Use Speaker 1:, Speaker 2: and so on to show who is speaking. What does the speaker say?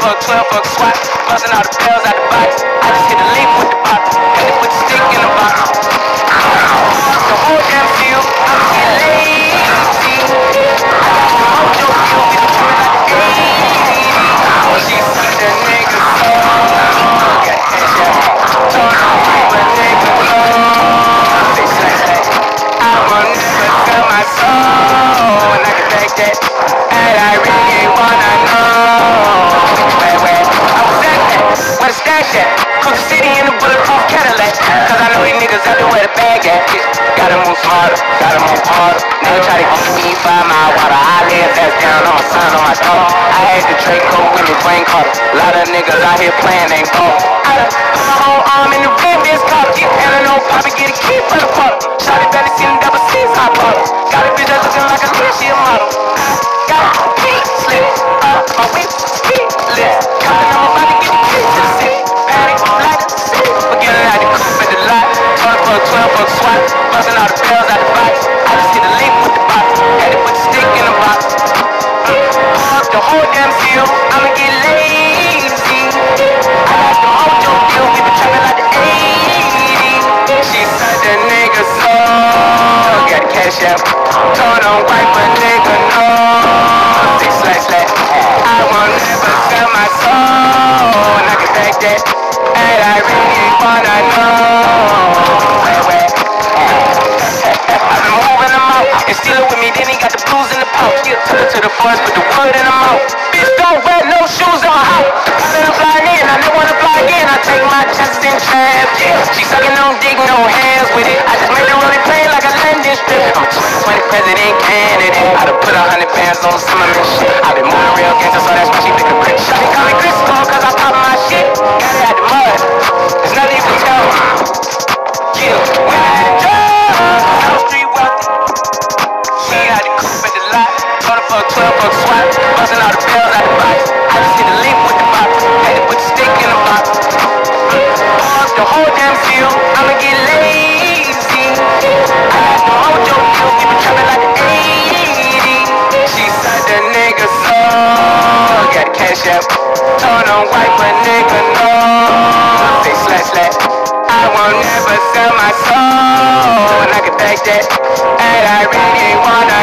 Speaker 1: fuck, 12 fuck swat. Busting all the bells out the box. At? Cruise the city in a bulletproof Cadillac. Cause I know these niggas out there where the bag at. Gotta move smarter, gotta move harder. Nigga try to give me five mile water. I lay his ass down on my son, on my daughter. I had the Draco with me brain cutter. A lot of niggas out here playing, ain't 12 buck, 12 buck. Busting all the out the box. I just hit a leap with the box. Had to put the stick in the box. Fuck the whole damn field. I'ma get lazy. I got the mojo deal. We been trapping like the 80s. She said the nigga so. Got the cash out. Told him wipe a nigga no. Slash slash. I won't never sell my soul. And I can take that. And I really wanna know. It to the forest, put the wood in the mouth. Bitch, don't wear no shoes on out. Let her fly in, I didn't wanna fly again. I take my chances in trap. Yeah. She sucking on dick, no hands with it. I just made it really plain like a landing strip. I'm 2020 president candidate. I done put a hundred bands on some of this shit. i been moving real gangster, so that's why she think I'm rich. They call me Chris Cole, cause I pop box. I just hit a leap with the box. Had to put the stick in the box. Fuck the whole damn field. I'ma get lazy. I got the mojo deal. We been trapping like the 80s. She said the nigga so. Got the cash out. Told him wipe a nigga no. Say slash slash. I won't never sell my soul. And I can take that. And I really wanna.